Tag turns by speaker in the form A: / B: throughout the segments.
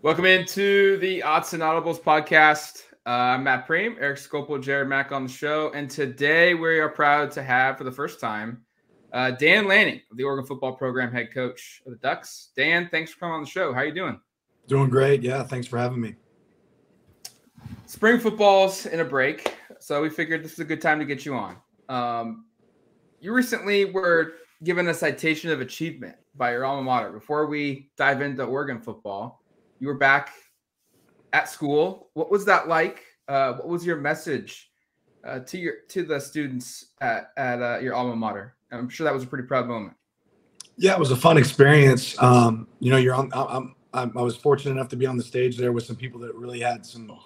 A: Welcome into the Autzen Audibles podcast. Uh, I'm Matt Prehm, Eric Scopel, Jared Mack on the show, and today we are proud to have for the first time uh, Dan Lanning, the Oregon football program head coach of the Ducks. Dan, thanks for coming on the show. How are you doing?
B: Doing great. Yeah, thanks for having me.
A: Spring football's in a break, so we figured this is a good time to get you on. Um, you recently were given a citation of achievement by your alma mater. Before we dive into Oregon football, you were back at school. What was that like? Uh, what was your message uh, to your to the students at at uh, your alma mater? I'm sure that was a pretty proud moment.
B: Yeah, it was a fun experience. Um, you know, you're on. I'm, I'm, i was fortunate enough to be on the stage there with some people that really had some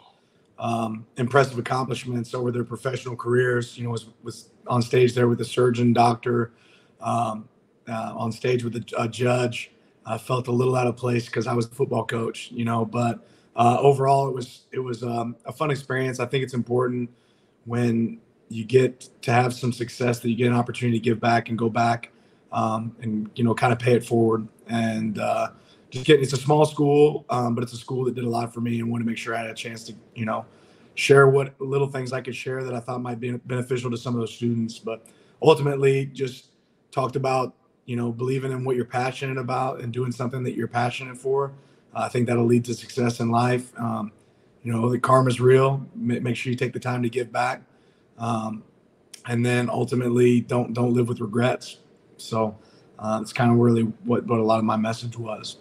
B: um, impressive accomplishments over their professional careers. You know, was was on stage there with a surgeon, doctor, um, uh, on stage with a, a, judge. I felt a little out of place because I was a football coach. You know, but uh, overall, it was it was um, a fun experience. I think it's important when you get to have some success that you get an opportunity to give back and go back um, and you know kind of pay it forward and uh, just get it's a small school um, but it's a school that did a lot for me and wanted to make sure i had a chance to you know share what little things i could share that i thought might be beneficial to some of those students but ultimately just talked about you know believing in what you're passionate about and doing something that you're passionate for i think that'll lead to success in life um, you know the karma's real make sure you take the time to give back um, and then ultimately don't don't live with regrets. So uh, it's kind of really what what a lot of my message was.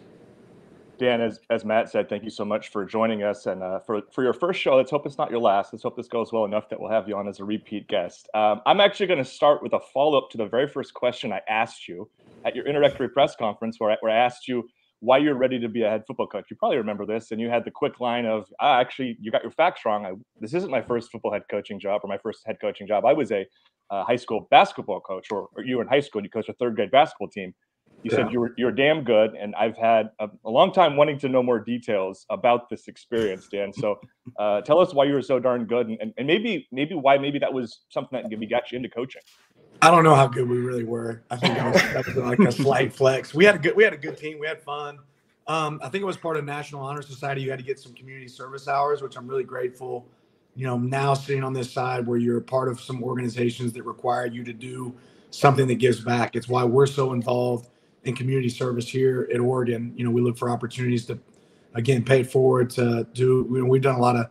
C: Dan, as, as Matt said, thank you so much for joining us. And uh, for, for your first show, let's hope it's not your last. Let's hope this goes well enough that we'll have you on as a repeat guest. Um, I'm actually going to start with a follow up to the very first question I asked you at your introductory press conference, where I, where I asked you why you're ready to be a head football coach. You probably remember this, and you had the quick line of, ah, "Actually, you got your facts wrong. I, this isn't my first football head coaching job or my first head coaching job. I was a uh, high school basketball coach, or, or, you were in high school and you coached a third grade basketball team. You yeah. said you were you're damn good, and I've had a, a, long time wanting to know more details about this experience, Dan. So, uh, tell us why you were so darn good, and, and maybe maybe why maybe that was something that maybe got you into coaching.
B: I don't know how good we really were. I think was, that was like a slight flex. We had a good we had a good team. We had fun. Um, I think it was part of National Honor Society. You had to get some community service hours, which I'm really grateful. You know, now sitting on this side where you're part of some organizations that require you to do something that gives back. It's why we're so involved in community service here at Oregon. You know, we look for opportunities to, again, pay it forward to do. We've done a lot of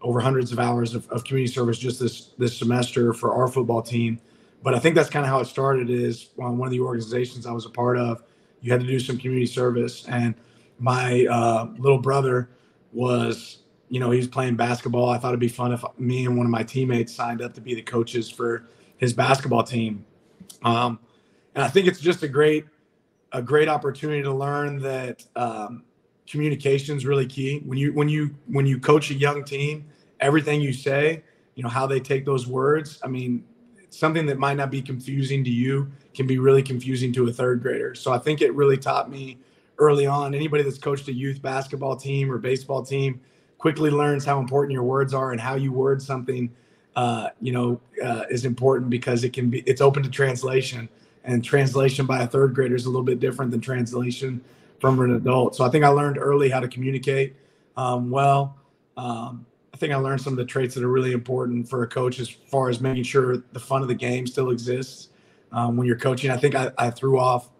B: over hundreds of hours of, of community service just this this semester for our football team. But I think that's kind of how it started. Is one of the organizations I was a part of. You had to do some community service and my uh, little brother was, you know, he was playing basketball. I thought it'd be fun if me and one of my teammates signed up to be the coaches for his basketball team. Um, and I think it's just a great, a great opportunity to learn that um, communication is really key. When you when you when you coach a young team, everything you say, you know, how they take those words. I mean, something that might not be confusing to you can be really confusing to a third grader. So I think it really taught me early on. Anybody that's coached a youth basketball team or baseball team quickly learns how important your words are and how you word something. Uh, you know, uh, is important because it can be it's open to translation, and translation by a third grader is a little bit different than translation from an adult. So I think I learned early how to communicate um, well. Um, I think I learned some of the traits that are really important for a coach as far as making sure the fun of the game still exists um, when you're coaching. I think I, I threw off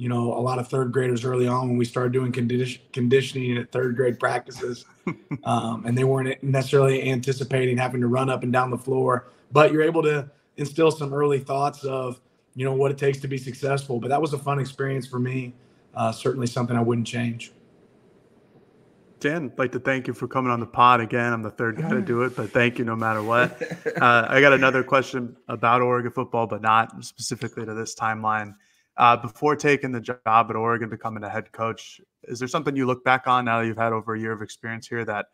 B: you know, a lot of third graders early on when we started doing condition, conditioning at third grade practices, um, and they weren't necessarily anticipating having to run up and down the floor. But you're able to instill some early thoughts of, you know, what it takes to be successful. But that was a fun experience for me. Uh, certainly something I wouldn't change.
D: Dan, I'd like to thank you for coming on the pod again. I'm the third guy to do it, but thank you no matter what. Uh, I got another question about Oregon football, but not specifically to this timeline. Uh, before taking the job at Oregon, becoming a head coach, is there something you look back on now that you've had over a year of experience here that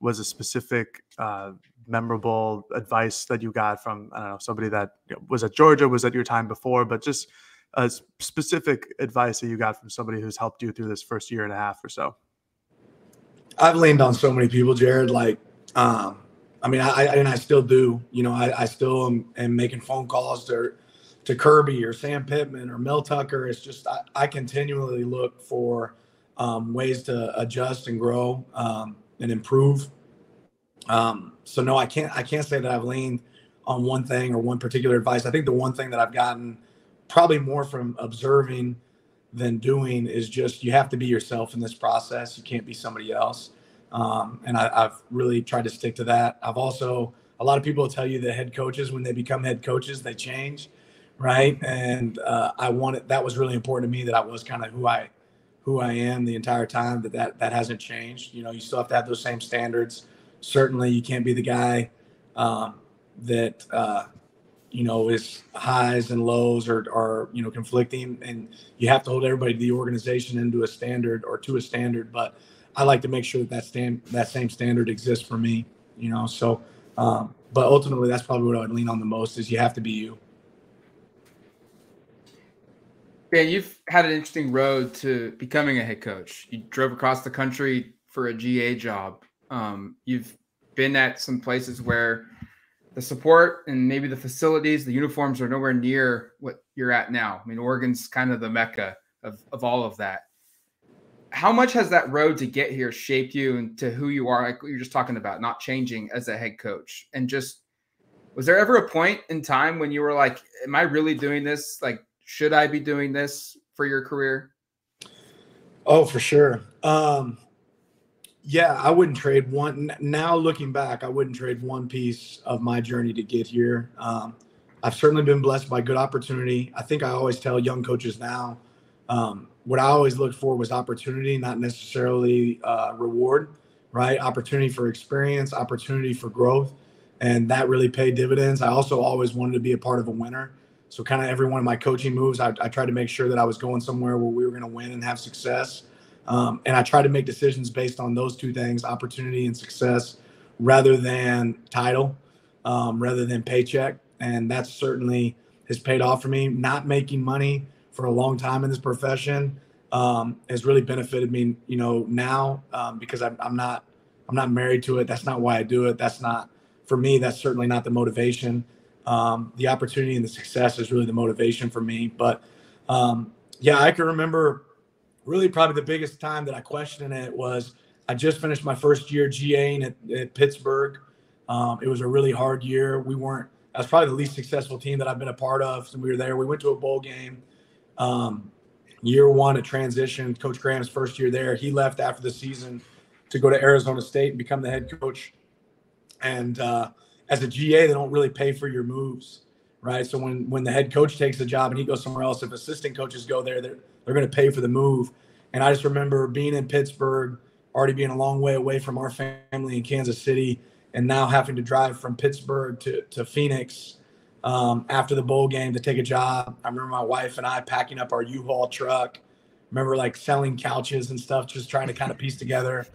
D: was a specific, uh, memorable advice that you got from I don't know somebody that was at Georgia, was at your time before, but just a specific advice that you got from somebody who's helped you through this first year and a half or so?
B: I've leaned on so many people, Jared. Like, um, I mean, I, and I still do. You know, I, I still am, am making phone calls to to Kirby or Sam Pittman or Mel Tucker. It's just I, I continually look for um, ways to adjust and grow um, and improve. Um, so no, I can't I can't say that I've leaned on one thing or one particular advice. I think the one thing that I've gotten probably more from observing than doing is just you have to be yourself in this process. You can't be somebody else. Um, and I, have really tried to stick to that. I've also a lot of people tell you that head coaches when they become head coaches they change, right? And uh, I wanted that was really important to me that I was kind of who I who I am the entire time. That that that hasn't changed. You know, you still have to have those same standards. Certainly, you can't be the guy um, that uh, you know is highs and lows are are you know conflicting, and you have to hold everybody the organization into a standard or to a standard. But I like to make sure that that stand that same standard exists for me. You know, so. Um, but ultimately, that's probably what I would lean on the most: is you have to be you.
A: Yeah, you've had an interesting road to becoming a head coach. You drove across the country for a GA job. Um, you've been at some places where the support and maybe the facilities, the uniforms are nowhere near what you're at now. I mean, Oregon's kind of the mecca of, of all of that. How much has that road to get here shaped you into who you are? Like you're just talking about, not changing as a head coach, and just was there ever a point in time when you were like, "Am I really doing this? Like, should I be doing this for your career?
B: Oh, for sure. Um, yeah, I wouldn't trade one. Now looking back, I wouldn't trade one piece of my journey to get here. Um, I've certainly been blessed by good opportunity. I think I always tell young coaches now, um, what I always looked for was opportunity, not necessarily uh, reward. Right, opportunity for experience, opportunity for growth, and that really paid dividends. I also always wanted to be a part of a winner. So kind of every one of my coaching moves, I, I tried to make sure that I was going somewhere where we were going to win and have success. Um, and I try to make decisions based on those two things: opportunity and success, rather than title, um, rather than paycheck. And that certainly has paid off for me. Not making money for a long time in this profession um, has really benefited me. You know, now um, because I'm, I'm not I'm not married to it. That's not why I do it. That's not for me. That's certainly not the motivation. Um, the opportunity and the success is really the motivation for me. But um, yeah, I can remember really probably the biggest time that I questioned it was I just finished my first year GAing at, at Pittsburgh. Um, it was a really hard year. We weren't, that was probably the least successful team that I've been a part of since we were there. We went to a bowl game. Um, year one, a transition. Coach Graham's first year there. He left after the season to go to Arizona State and become the head coach. And, uh, as a GA, they don't really pay for your moves, right? So when when the head coach takes the job and he goes somewhere else, if assistant coaches go there, they're they're going to pay for the move. And I just remember being in Pittsburgh, already being a long way away from our family in Kansas City, and now having to drive from Pittsburgh to to Phoenix um, after the bowl game to take a job. I remember my wife and I packing up our U-Haul truck. Remember like selling couches and stuff, just trying to kind of piece together,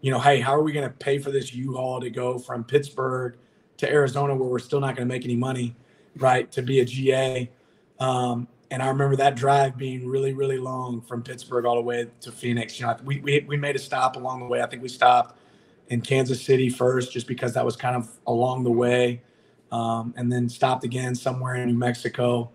B: you know, hey, how are we going to pay for this U-Haul to go from Pittsburgh to Arizona where we're still not going to make any money, right? To be a GA. Um, and I remember that drive being really, really long from Pittsburgh all the way to Phoenix. You know, we, we, we made a stop along the way. I think we stopped in Kansas City first, just because that was kind of along the way. Um, and then stopped again somewhere in New Mexico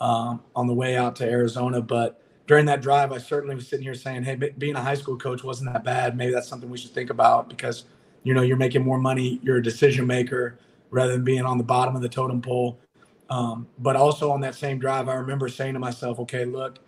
B: um, on the way out to Arizona. But during that drive, I certainly was sitting here saying, hey, being a high school coach wasn't that bad. Maybe that's something we should think about because – you know you're making more money you're a decision maker rather than being on the bottom of the totem pole um, but also on that same drive i remember saying to myself okay look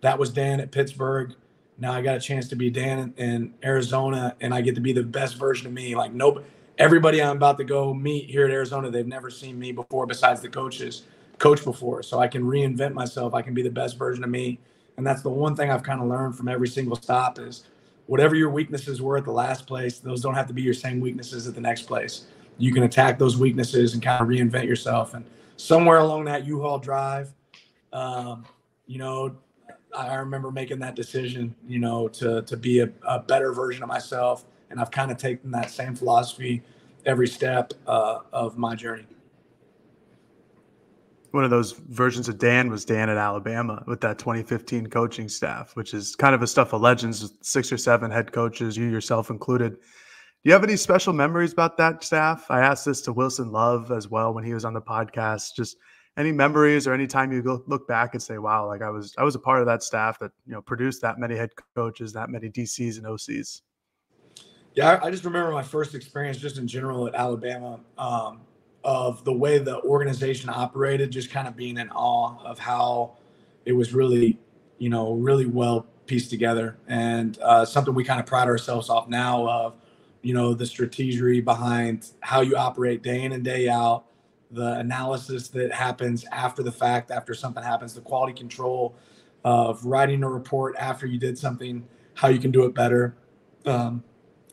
B: that was dan at pittsburgh. Now i got a chance to be dan in, in arizona and i get to be the best version of me. Like nope everybody i'm about to go meet here at arizona they've never seen me before besides the coaches coach before. So i can reinvent myself. I can be the best version of me. And that's the one thing i've kind of learned from every single stop is whatever your weaknesses were at the last place, those don't have to be your same weaknesses at the next place. You can attack those weaknesses and kind of reinvent yourself. And somewhere along that U-Haul drive, um, you know, I remember making that decision, you know, to to be a, a better version of myself. And I've kind of taken that same philosophy every step uh, of my journey
D: one of those versions of Dan was Dan at Alabama with that 2015 coaching staff, which is kind of a stuff of legends, six or seven head coaches, you yourself included. Do you have any special memories about that staff? I asked this to Wilson Love as well when he was on the podcast. Just any memories or any time you go, look back and say, "Wow, like I was I was a part of that staff that you know produced that many head coaches, that many DCs and OCs."
B: Yeah, I just remember my first experience, just in general at Alabama, um, of the way the organization operated. Just kind of being in awe of how it was really, you know, really well pieced together, and uh, something we kind of pride ourselves off now of, you know, the strategy behind how you operate day in and day out the analysis that happens after the fact, after something happens, the quality control of writing a report after you did something, how you can do it better, um,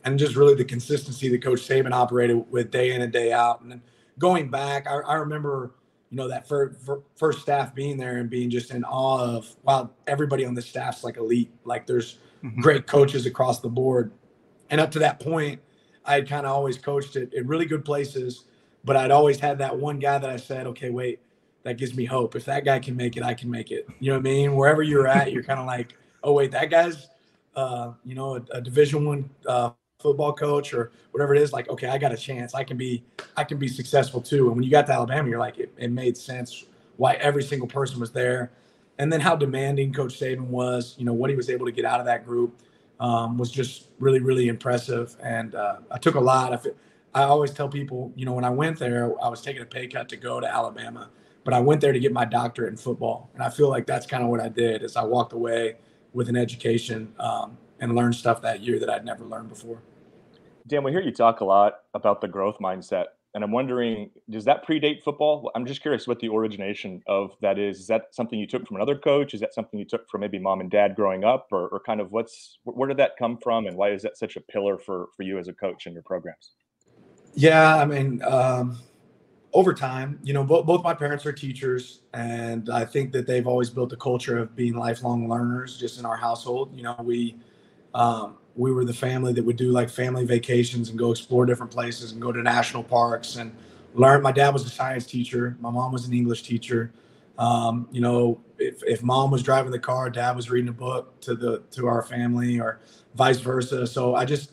B: and just really the consistency that Coach Saban operated with day in and day out. And then going back, I, I remember, you know, that first, first staff being there and being just in awe of, wow, everybody on the staff's like elite. Like there's mm-hmm. great coaches across the board. And up to that point, I had kind of always coached at, at really good places but I'd always had that one guy that I said, okay, wait, that gives me hope. If that guy can make it, I can make it. You know what I mean? Wherever you're at, you're kind of like, oh wait, that guy's, uh, you know, a, a Division One uh, football coach or whatever it is. Like, okay, I got a chance. I can be, I can be successful too. And when you got to Alabama, you're like, it, it made sense why every single person was there, and then how demanding Coach Saban was. You know what he was able to get out of that group um, was just really, really impressive. And uh, I took a lot. of it. I always tell people, you know, when I went there, I was taking a pay cut to go to Alabama, but I went there to get my doctorate in football, and I feel like that's kind of what I did. Is I walked away with an education um, and learned stuff that year that I'd never learned before.
C: Dan, we hear you talk a lot about the growth mindset, and I'm wondering, does that predate football? I'm just curious what the origination of that is. Is that something you took from another coach? Is that something you took from maybe mom and dad growing up, or, or kind of what's where did that come from, and why is that such a pillar for for you as a coach in your programs?
B: Yeah, I mean, um, over time, you know, both, both my parents are teachers, and I think that they've always built a culture of being lifelong learners just in our household. You know, we um, we were the family that would do like family vacations and go explore different places and go to national parks and learn. My dad was a science teacher. My mom was an English teacher. Um, you know, if, if mom was driving the car, dad was reading a book to the to our family, or vice versa. So I just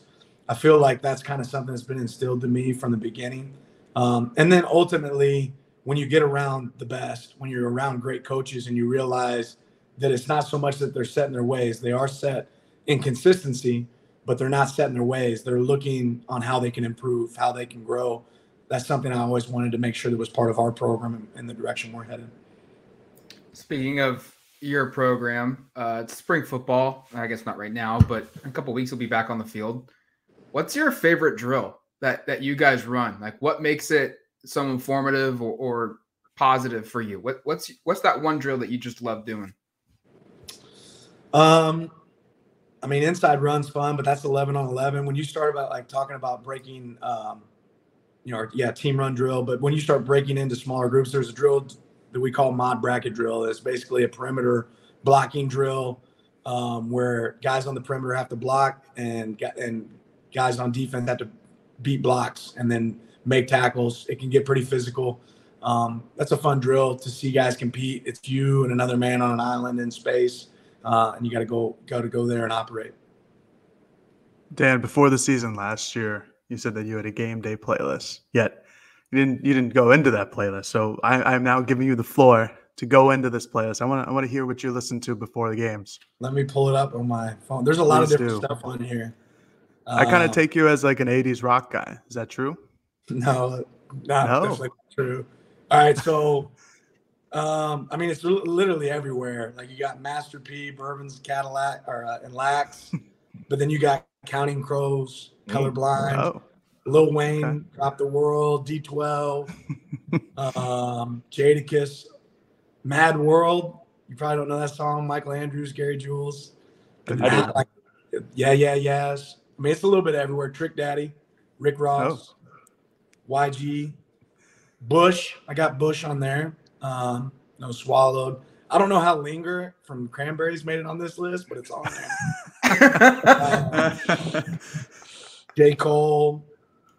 B: I feel like that's kind of something that's been instilled to me from the beginning. Um, and then ultimately, when you get around the best, when you're around great coaches and you realize that it's not so much that they're set in their ways, they are set in consistency, but they're not set in their ways. They're looking on how they can improve, how they can grow. That's something I always wanted to make sure that was part of our program and the direction we're headed.
A: Speaking of your program, uh, it's spring football. I guess not right now, but in a couple weeks we'll be back on the field. What's your favorite drill that that you guys run? Like, what makes it so informative or, or positive for you? What what's what's that one drill that you just love doing?
B: Um, I mean, inside runs fun, but that's eleven on eleven. When you start about like talking about breaking, um, you know, yeah, team run drill. But when you start breaking into smaller groups, there's a drill that we call mod bracket drill. It's basically a perimeter blocking drill um, where guys on the perimeter have to block and and guys on defense have to beat blocks and then make tackles. It can get pretty physical. Um, that's a fun drill to see guys compete. It's you and another man on an island in space, uh, and you got to go got to go there and operate.
D: Dan, before the season last year, you said that you had a game day playlist. Yet you didn't you didn't go into that playlist. So I, I'm now giving you the floor to go into this playlist. I want to I want to hear what you listened to before the games.
B: Let me pull it up on my phone. There's a lot Please of different do. stuff on here.
D: I kind of uh, take you as like an 80s rock guy. Is that true?
B: No, not no. definitely true. All right, so um, I mean it's literally everywhere. Like you got Master P, Bourbon's Cadillac or uh, and Lax, but then you got Counting Crows, mm. Colorblind, oh. Lil Wayne, okay. Drop the World, D12, um, Jadakiss, Mad World. You probably don't know that song. Michael Andrews, Gary Jules. Like, yeah, yeah, yes. I mean, it's a little bit everywhere. Trick Daddy, Rick Ross, oh. YG, Bush. I got Bush on there. Um, no swallowed. I don't know how Linger from Cranberries made it on this list, but it's on there. um, J. Cole.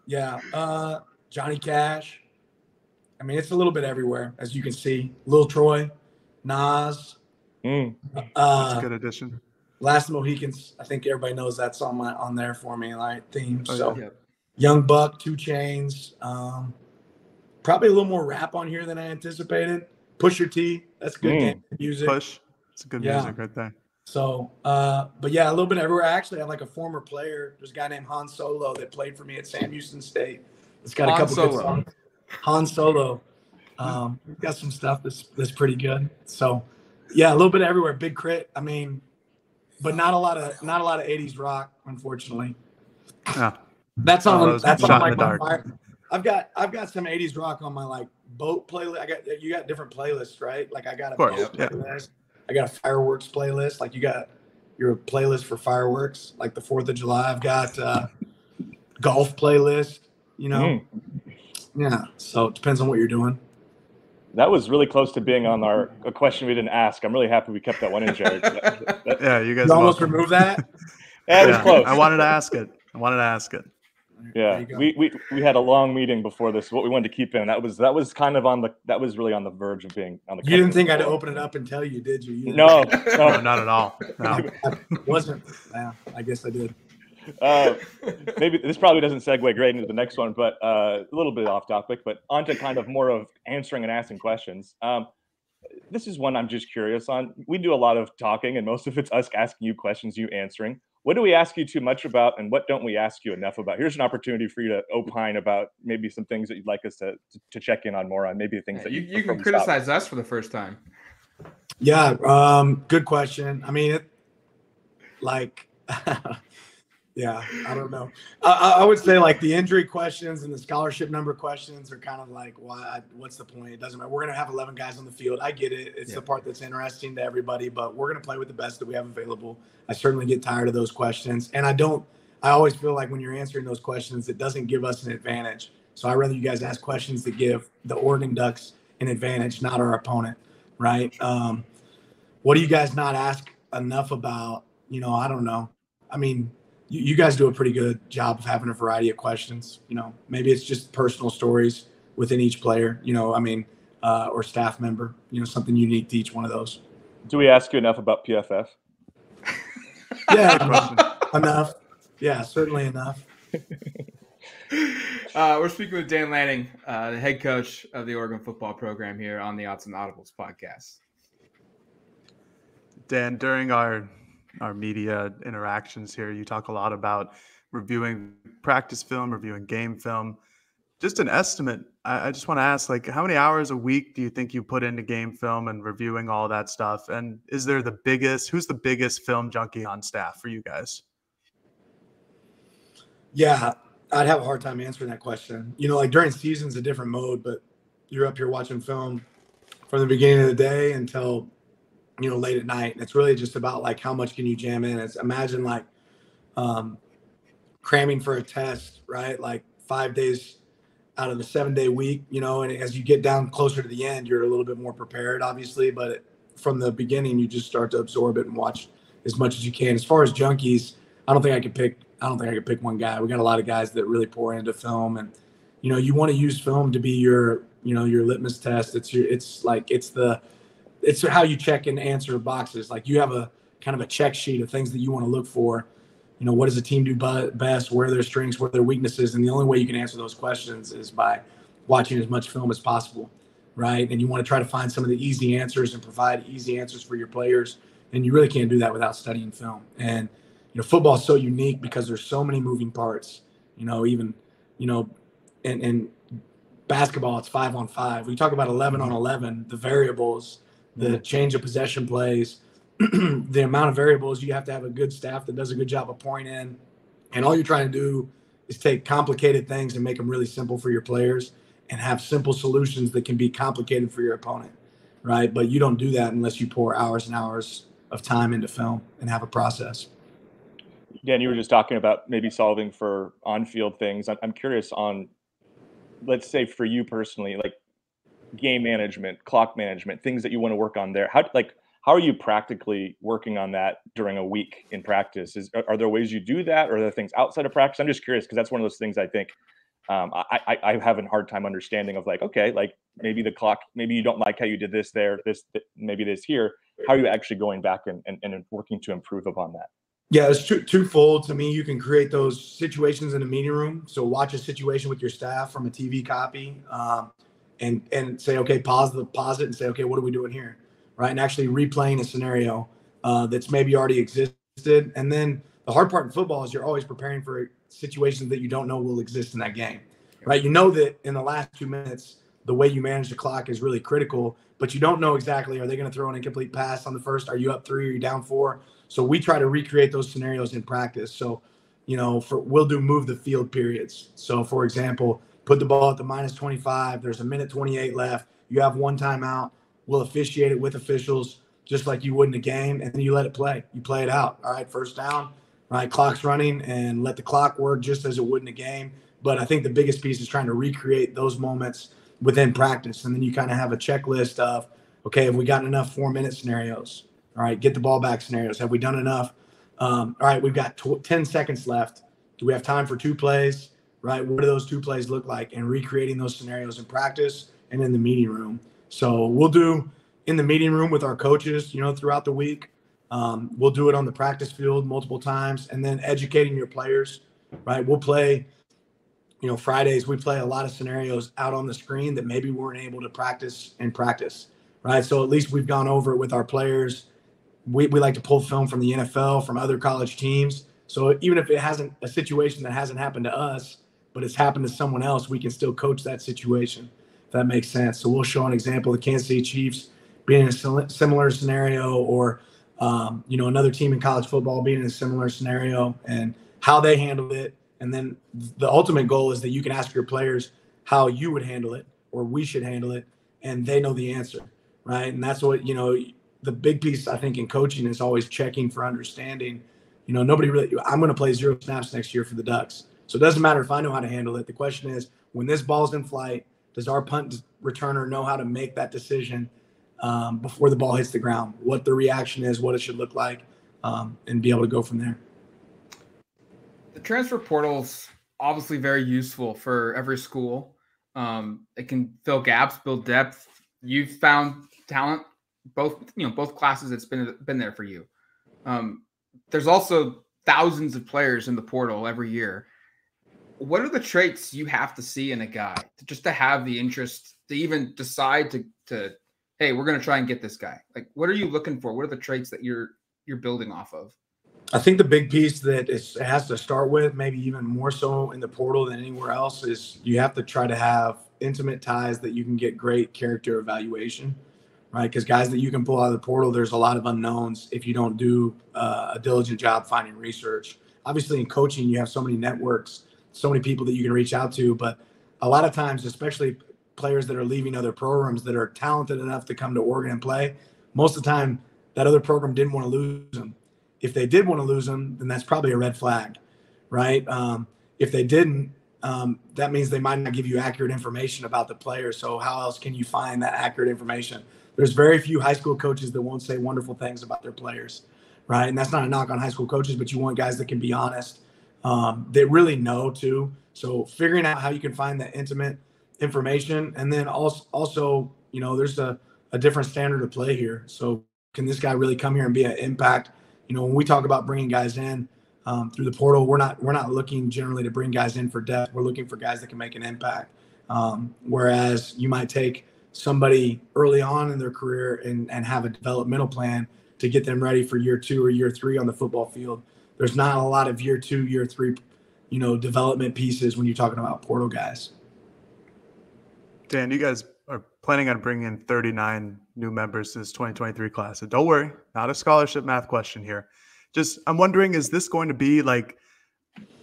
B: Yeah. Uh, Johnny Cash. I mean, it's a little bit everywhere, as you can see. Lil Troy, Nas.
D: Mm. Uh, That's a good addition.
B: Last Mohicans, I think everybody knows that's on my on there for me, like theme. Oh, so yeah. Young Buck, 2 Chainz. um, probably a little more rap on here than I anticipated. Pusha T. That's good
C: Mm.
B: game music.
D: Push. It's good
B: Yeah.
D: music right there.
B: So, uh, but yeah, a little bit everywhere. I actually have like a former player. There's a guy named Han Solo that played for me at Sam Houston State. It's got a couple
A: Solo.
B: good songs. Han Solo. Um, got some stuff that's that's pretty good. So, yeah, a little bit everywhere. Big crit. I mean, but not a lot of not a lot of '80s rock, unfortunately.
D: Yeah.
B: That's
D: Oh,
B: on.
D: those
B: that's
D: shot
B: on
D: in
B: like my fire. I've got I've got some '80s rock on my like boat playlist. I got you got different playlists, right? Like I got a
D: course,
B: boat
D: yeah.
B: playlist. I got a fireworks playlist. Like you got your playlist for fireworks, like the Fourth of July. I've got uh, golf playlist. You know,
C: Mm.
B: yeah. So it depends on what you're doing.
C: That was really close to being on our a question we didn't ask. I'm really happy we kept that one in, Jared. That- that-
D: Yeah, you guys
B: You almost
D: welcome.
B: remove that.
C: that was close.
D: I wanted to ask it. I wanted to ask it.
C: Yeah,
B: There you go.
C: we, we we had a long meeting before this. What we wanted to keep in that was that was kind of on the that was really on the verge of being on the.
B: You didn't
C: cutting
B: think I'd open it up and tell you, did you? you
C: No,
D: No,
C: no.
D: not at all. No.
B: wasn't. Yeah, I guess I did.
C: Uh, maybe this probably doesn't segue great into the next one, but uh, a little bit off topic. But onto kind of more of answering and asking questions. Um, this is one I'm just curious on. We do a lot of talking, and most of it's us asking you questions, you answering. What do we ask you too much about, and what don't we ask you enough about? Here's an opportunity for you to opine about maybe some things that you'd like us to to, to check in on more on. Maybe the things that
A: you,
C: you,
A: you can
C: prefer we stop.
A: criticize us for the first time.
B: Yeah, um, good question. I mean, it, like, yeah, I don't know. I, I- I would say like the injury questions and the scholarship number questions are kind of like, why? What's the point? It doesn't matter. We're gonna have 11 guys on the field. I get it. It's
A: Yeah.
B: the part that's interesting to everybody, but we're gonna play with the best that we have available. I certainly get tired of those questions, and I don't. I always feel like when you're answering those questions, it doesn't give us an advantage. So I rather you guys ask questions that give the Oregon Ducks an advantage, not our opponent, right? Um, what do you guys not ask enough about? You know, I don't know. I mean, you, you guys do a pretty good job of having a variety of questions. You know, maybe it's just personal stories within each player. You know, I mean, uh, or staff member. You know, something unique to each one of those.
C: Do we ask you enough about PFF?
B: Yeah, enough. Yeah, certainly enough.
A: Uh, we're speaking with Dan Lanning, uh, the head coach of the Oregon football program here on the Autzen Audibles podcast.
D: Dan, during our our media interactions here, you talk a lot about reviewing practice film, reviewing game film. Just an estimate. I, I just want to ask, like, how many hours a week do you think you put into game film and reviewing all that stuff? And is there the biggest? Who's the biggest film junkie on staff for you guys?
B: Yeah, I'd have a hard time answering that question. You know, like during season's a different mode, but you're up here watching film from the beginning of the day until you know late at night. And it's really just about like how much can you jam in. It's imagine like um, cramming for a test, right? Like five days out of the seven day week, you know. And as you get down closer to the end, you're a little bit more prepared, obviously. But from the beginning, you just start to absorb it and watch as much as you can. As far as junkies, I don't think I could pick. I don't think I could pick one guy. We got a lot of guys that really pour into film, and you know, you want to use film to be your, you know, your litmus test. It's your, it's like it's the, it's how you check and answer boxes. Like you have a kind of a check sheet of things that you want to look for. You know, what does a team do best? Where are their strengths? Where are their weaknesses? And the only way you can answer those questions is by watching as much film as possible, right? And you want to try to find some of the easy answers and provide easy answers for your players. And you really can't do that without studying film. And you know, football is so unique because there's so many moving parts. You know, even you know, and and basketball it's five on five. We talk about eleven on eleven, the variables, the change of possession plays, the amount of variables. You have to have a good staff that does a good job of pouring in, and all you're trying to do is take complicated things and make them really simple for your players, and have simple solutions that can be complicated for your opponent, right? But you don't do that unless you pour hours and hours of time into film and have a process.
C: Dan, you were just talking about maybe solving for on-field things. I'm, I'm curious on, let's say for you personally, like game management, clock management, things that you want to work on there. How like how are you practically working on that during a week in practice? Is are, there ways you do that, or are there things outside of practice? I'm just curious because that's one of those things I think um, I, I I have a hard time understanding of like okay, like maybe the clock, maybe you don't like how you did this there, this th- maybe this here. How are you actually going back and, and, and working to improve upon that?
B: Yeah, it's two, twofold. To me, you can create those situations in a meeting room. So watch a situation with your staff from a TV copy. Um, and and say, okay, pause the pause it and say, okay, what are we doing here, right? And actually replaying a scenario uh, that's maybe already existed. And then the hard part in football is you're always preparing for situations that you don't know will exist in that game, right? You know that in the last two minutes, the way you manage the clock is really critical, but you don't know exactly are they going to throw an incomplete pass on the first? Are you up three? Are you down four? So we try to recreate those scenarios in practice. So, you know, for we'll do move the field periods. So, for example, put the ball at the minus 25. There's a minute 28 left. You have one timeout. We'll officiate it with officials just like you would in a game, and then you let it play. You play it out. All right, first down. Right, clock's running, and let the clock work just as it would in a game. But I think the biggest piece is trying to recreate those moments within practice, and then you kind of have a checklist of, okay, have we gotten enough four minute scenarios? All right, get the ball back scenarios. Have we done enough? Um, all right, we've got tw- 10 seconds left. Do we have time for two plays? Right? What do those two plays look like? And recreating those scenarios in practice and in the meeting room. So we'll do in the meeting room with our coaches, you know, throughout the week. Um, we'll do it on the practice field multiple times and then educating your players, right? We'll play, you know, Fridays, we play a lot of scenarios out on the screen that maybe weren't able to practice in practice, right? So at least we've gone over it with our players. We, we like to pull film from the NFL, from other college teams. So even if it hasn't a situation that hasn't happened to us, but it's happened to someone else, we can still coach that situation. If that makes sense. So we'll show an example the Kansas City Chiefs being in a similar scenario, or um, you know another team in college football being in a similar scenario, and how they handled it. And then the ultimate goal is that you can ask your players how you would handle it, or we should handle it, and they know the answer, right? And that's what you know. The big piece I think in coaching is always checking for understanding. You know, nobody really. I'm going to play zero snaps next year for the Ducks so it doesn't matter if I know how to handle it. The question is, when this ball's in flight, does our punt returner know how to make that decision um, before the ball hits the ground? What the reaction is, what it should look like, um, and be able to go from there.
A: The transfer portal's obviously very useful for every school. Um, it can fill gaps, build depth. You've found talent, both you know, both classes. It's been been there for you. Um, there's also thousands of players in the portal every year what are the traits you have to see in a guy just to have the interest to even decide to to hey we're going to try and get this guy? Like what are you looking for? What are the traits that you're you're building off of?
B: I think the big piece that it has to start with maybe even more so in the portal than anywhere else is you have to try to have intimate ties that you can get great character evaluation right? Because guys that you can pull out of the portal there's a lot of unknowns if you don't do uh, a diligent job finding research. Obviously in coaching you have so many networks so many people that you can reach out to. But a lot of times, especially players that are leaving other programs that are talented enough to come to Oregon and play, most of the time that other program didn't want to lose them. If they did want to lose them, then that's probably a red flag, right? Um, if they didn't, um, that means they might not give you accurate information about the player. So how else can you find that accurate information? There's very few high school coaches that won't say wonderful things about their players, right? And that's not a knock on high school coaches, but you want guys that can be honest um, they really know too. So figuring out how you can find that intimate information, and then also also you know there's a, a different standard of play here. So can this guy really come here and be an impact? You know, when we talk about bringing guys in um, through the portal, we're not we're not looking generally to bring guys in for depth. We're looking for guys that can make an impact. Um, whereas you might take somebody early on in their career and, and have a developmental plan to get them ready for year two or year three on the football field there's not a lot of year two, year three, you know, development pieces when you're talking about portal guys.
D: Dan, you guys are planning on bringing in 39 new members to this 2023 class. And don't worry, not a scholarship math question here. Just, I'm wondering, is this going to be like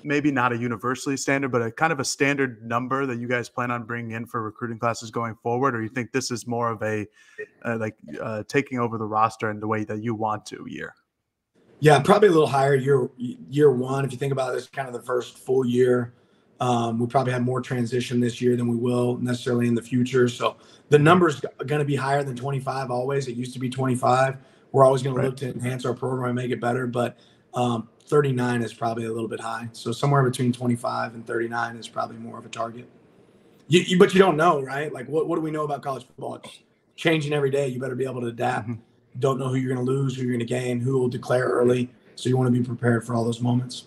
D: maybe not a universally standard, but a kind of a standard number that you guys plan on bringing in for recruiting classes going forward? Or you think this is more of a uh, like uh, taking over the roster in the way that you want to year?
B: Yeah, probably a little higher year year one. If you think about this, kind of the first full year, um, we probably have more transition this year than we will necessarily in the future. So the numbers going to be higher than 25 always. It used to be 25. We're always going right. to look to enhance our program and make it better, but um, 39 is probably a little bit high. So somewhere between 25 and 39 is probably more of a target. You, you, but you don't know, right? Like what, what do we know about college football? It's changing every day. You better be able to adapt. Mm-hmm don't know who you're going to lose, who you're going to gain, who will declare early. So you want to be prepared for all those moments.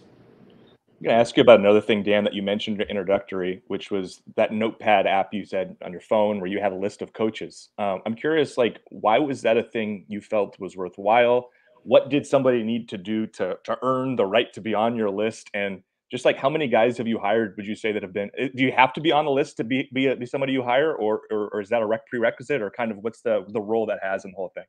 C: I'm going to ask you about another thing, Dan, that you mentioned introductory, which was that notepad app you said on your phone where you had a list of coaches. Um, I'm curious, like, why was that a thing you felt was worthwhile? What did somebody need to do to, to earn the right to be on your list? And just like how many guys have you hired, would you say that have been, eh, do you have to be on the list to be, be, a, be somebody you hire or, or, or is that a rec prerequisite or kind of what's the, the role that has in the whole thing?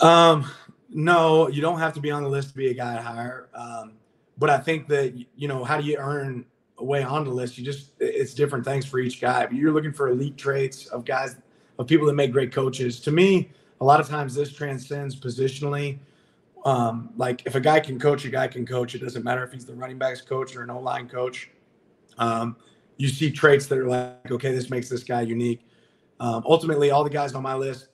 B: Um, no, you don't have to be on the list to be a guy hire. Um, but I think that you know, how do you earn a way on the list? You just it's different things for each guy. But you're looking for elite traits of guys of people that make great coaches. To me, a lot of times this transcends positionally. Um, like if a guy can coach, a guy can coach. It doesn't matter if he's the running backs coach or an O line coach. Um, you see traits that are like, okay, this makes this guy unique. Um, ultimately, all the guys on my list,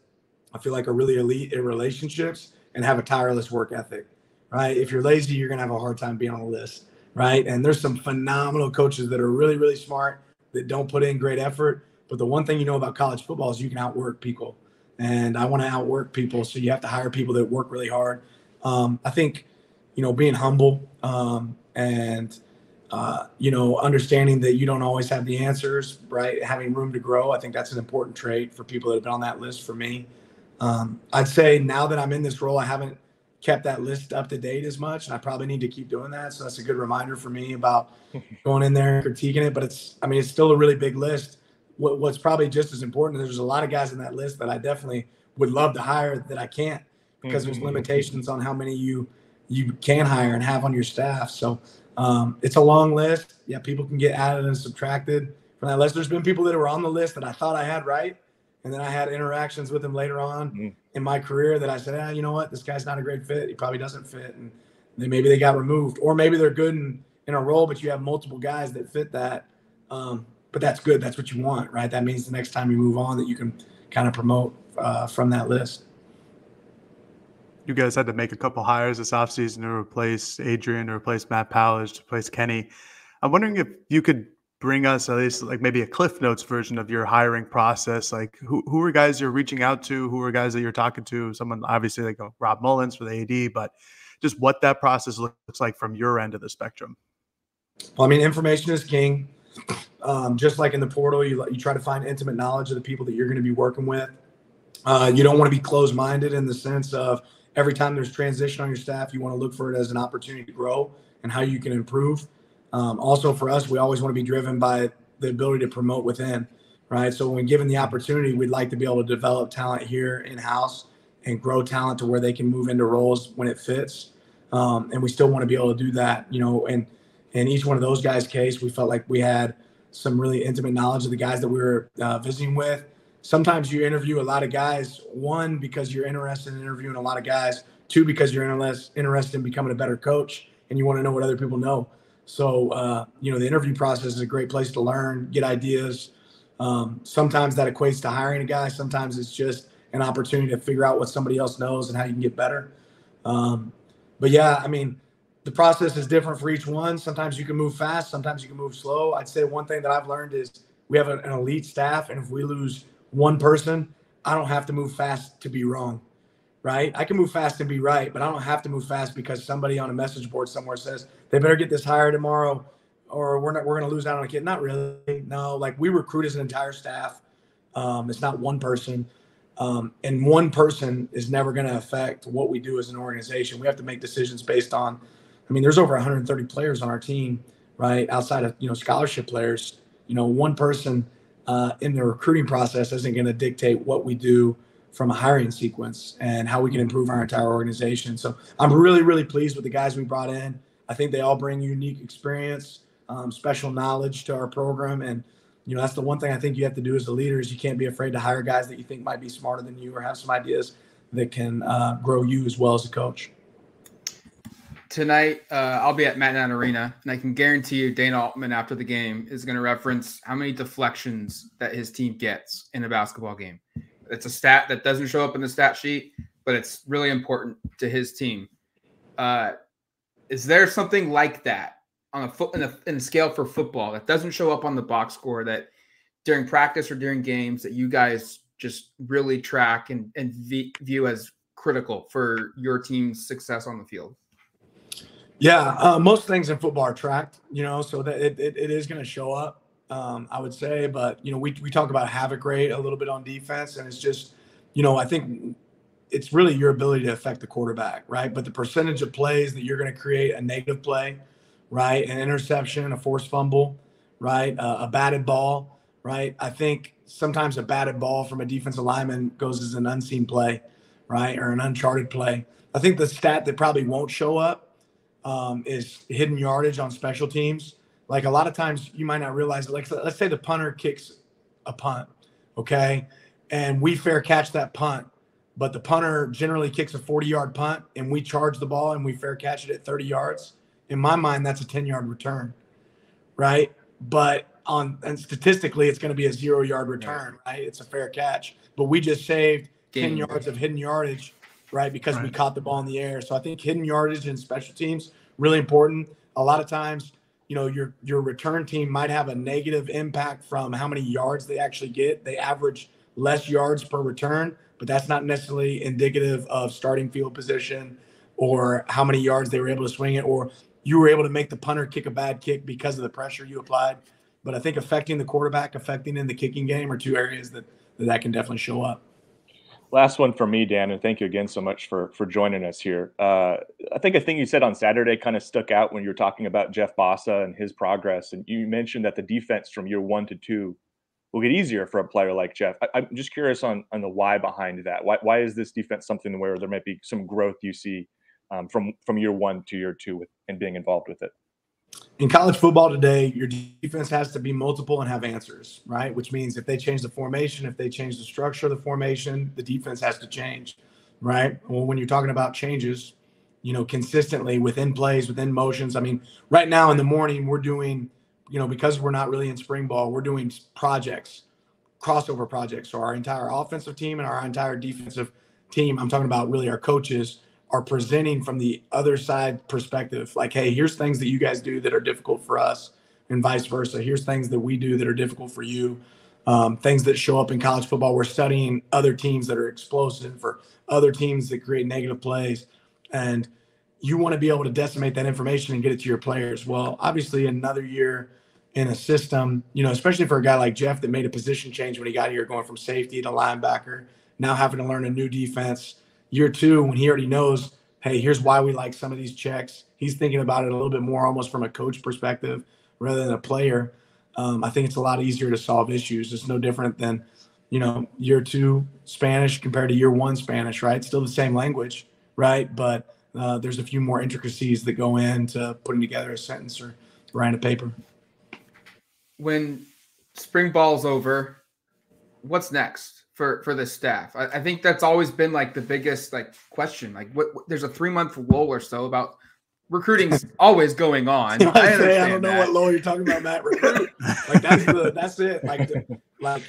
B: I feel like are really elite in relationships and have a tireless work ethic right? If you're lazy, you're going to have a hard time being on the list, right? And there's some phenomenal coaches that are really, really smart that don't put in great effort. But the one thing you know about college football is you can outwork people. And I want to outwork people. So you have to hire people that work really hard. Um, I think, you know, being humble um, and, uh, you know, understanding that you don't always have the answers, right? Having room to grow. I think that's an important trait for people that have been on that list for me. Um, I'd say now that I'm in this role, I haven't kept that list up to date as much, and I probably need to keep doing that. So that's a good reminder for me about going in there and critiquing it. But it's, I mean, it's still a really big list. What, what's probably just as important, there's a lot of guys in that list that I definitely would love to hire that I can't because there's mm-hmm. limitations on how many you you can hire and have on your staff. So um, it's a long list. Yeah, people can get added and subtracted from that list. There's been people that were on the list that I thought I had right, and then I had interactions with him later on mm. in my career that I said, ah, you know what, this guy's not a great fit. He probably doesn't fit. And then maybe they got removed, or maybe they're good in, in a role, but you have multiple guys that fit that. Um, but that's good. That's what you want, right? That means the next time you move on that you can kind of promote uh, from that list.
D: You guys had to make a couple hires this offseason to replace Adrian, to replace Matt Powers, to replace Kenny. I'm wondering if you could bring us at least like maybe a cliff notes version of your hiring process? Like who, who are guys you're reaching out to? Who are guys that you're talking to? Someone obviously like uh, rob mullins for the ad but just what that process looks like from your end of the spectrum.
B: Well i mean information is king. Um, just like in the portal you, you try to find intimate knowledge of the people that you're going to be working with. Uh, you don't want to be closed-minded in the sense of every time there's transition on your staff you want to look for it as an opportunity to grow and how you can improve um, also, for us, we always want to be driven by the ability to promote within, right? So, when given the opportunity, we'd like to be able to develop talent here in house and grow talent to where they can move into roles when it fits. Um, and we still want to be able to do that, you know. And in each one of those guys' case, we felt like we had some really intimate knowledge of the guys that we were uh, visiting with. Sometimes you interview a lot of guys, one because you're interested in interviewing a lot of guys, two because you're interested in becoming a better coach and you want to know what other people know. So, uh, you know, the interview process is a great place to learn, get ideas. Um, sometimes that equates to hiring a guy. Sometimes it's just an opportunity to figure out what somebody else knows and how you can get better. Um, but yeah, I mean, the process is different for each one. Sometimes you can move fast, sometimes you can move slow. I'd say one thing that I've learned is we have an elite staff, and if we lose one person, I don't have to move fast to be wrong right? I can move fast and be right, but I don't have to move fast because somebody on a message board somewhere says they better get this hire tomorrow, or we're not we're going to lose out on a kid. Not really. No, like we recruit as an entire staff. Um, it's not one person, um, and one person is never going to affect what we do as an organization. We have to make decisions based on. I mean, there's over 130 players on our team, right? Outside of you know scholarship players, you know, one person uh, in the recruiting process isn't going to dictate what we do from a hiring sequence and how we can improve our entire organization. So I'm really, really pleased with the guys we brought in. I think they all bring unique experience, um, special knowledge to our program. And, you know, that's the one thing I think you have to do as a leader is you can't be afraid to hire guys that you think might be smarter than you or have some ideas that can uh, grow you as well as a coach.
A: Tonight, uh, I'll be at Matt Arena, and I can guarantee you Dana Altman after the game is going to reference how many deflections that his team gets in a basketball game. It's a stat that doesn't show up in the stat sheet, but it's really important to his team. Uh, is there something like that on a foot in a, in scale for football that doesn't show up on the box score that during practice or during games that you guys just really track and, and view as critical for your team's success on the field?
B: Yeah, uh, most things in football are tracked, you know, so that it, it, it is going to show up, um, I would say. But, you know, we, we talk about havoc rate a little bit on defense, and it's just, you know, I think it's really your ability to affect the quarterback, right? But the percentage of plays that you're going to create a negative play, right? An interception, a forced fumble, right? Uh, a batted ball, right? I think sometimes a batted ball from a defensive lineman goes as an unseen play, right? Or an uncharted play. I think the stat that probably won't show up um, is hidden yardage on special teams. Like a lot of times you might not realize it. Like let's say the punter kicks a punt, okay, and we fair catch that punt, but the punter generally kicks a 40 yard punt and we charge the ball and we fair catch it at 30 yards. In my mind, that's a 10 yard return, right? But on and statistically, it's going to be a zero yard return, right? It's a fair catch, but we just saved Game 10 yards of hidden yardage right? Because right. we caught the ball in the air. So I think hidden yardage and special teams really important. A lot of times, you know, your your return team might have a negative impact from how many yards they actually get. They average less yards per return, but that's not necessarily indicative of starting field position or how many yards they were able to swing it or you were able to make the punter kick a bad kick because of the pressure you applied. But I think affecting the quarterback, affecting in the kicking game are two areas that that, that can definitely show up.
C: Last one for me, Dan, and thank you again so much for for joining us here. Uh, I think a thing you said on Saturday kind of stuck out when you were talking about Jeff Bassa and his progress, and you mentioned that the defense from year one to two will get easier for a player like Jeff. I, am just curious on on the why behind that. Why why is this defense something where there might be some growth you see um, from from year one to year two with and being involved with it?
B: In college football today, your defense has to be multiple and have answers, right? Which means if they change the formation, if they change the structure of the formation, the defense has to change, right? Well, when you're talking about changes, you know, consistently within plays, within motions. I mean, right now in the morning, we're doing, you know, because we're not really in spring ball, we're doing projects, crossover projects. So our entire offensive team and our entire defensive team, I'm talking about really our coaches are presenting from the other side perspective. Like hey here's things that you guys do that are difficult for us and vice versa. Here's things that we do that are difficult for you. Um, things that show up in college football. We're studying other teams that are explosive for other teams that create negative plays. And you want to be able to decimate that information and get it to your players. Well obviously another year in a system you know especially for a guy like jeff that made a position change when he got here going from safety to linebacker now having to learn a new defense year two, when he already knows, hey, here's why we like some of these checks, he's thinking about it a little bit more almost from a coach perspective rather than a player. Um, I think it's a lot easier to solve issues. It's no different than, you know, year two Spanish compared to year one Spanish, right? Still the same language, right? But uh, there's a few more intricacies that go into putting together a sentence or writing a paper.
A: When spring ball's over, what's next? For for the staff. I, I, think that's always been like the biggest like question. Like, what, what there's a three month lull or so about recruiting's always going on.
B: I, I, say, I don't know that. what lull you're talking about, Matt. Recruit. like that's the that's it. Like the, like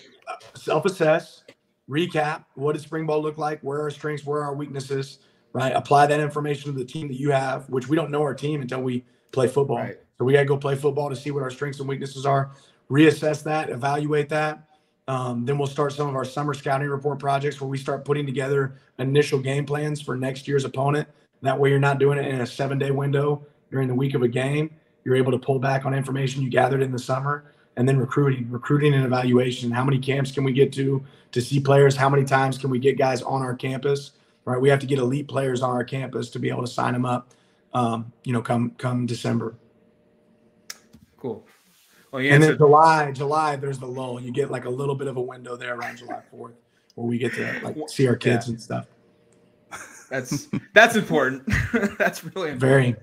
B: self assess, recap. What does spring ball look like? Where are our strengths? Where are our weaknesses? Right. Apply that information to the team that you have, which we don't know our team until we play football. Right. So we got to go play football to see what our strengths and weaknesses are. Reassess that, evaluate that, um, then we'll start some of our summer scouting report projects where we start putting together initial game plans for next year's opponent. That way, you're not doing it in a seven day window during the week of a game. You're able to pull back on information you gathered in the summer and then recruiting, recruiting and evaluation. How many camps can we get to to see players? How many times can we get guys on our campus? Right, we have to get elite players on our campus to be able to sign them up. Um, you know, come come December.
A: Cool.
B: Well, and then July, July, there's the lull. You get like a little bit of a window there around July 4th where we get to like see our kids yeah. and stuff.
A: That's that's important. that's really important.
B: Very.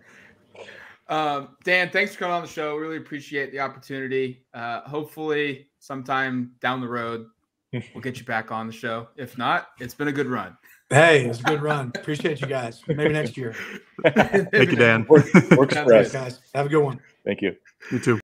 A: Um, Dan, thanks for coming on the show. Really appreciate the opportunity. Uh, hopefully, sometime down the road, we'll get you back on the show. If not, it's been a good run.
B: Hey, it's a good run. Appreciate you guys. Maybe next year.
D: Thank you, Dan.
C: Works, works for us.
B: guys. Have a good one.
C: Thank you.
D: You too.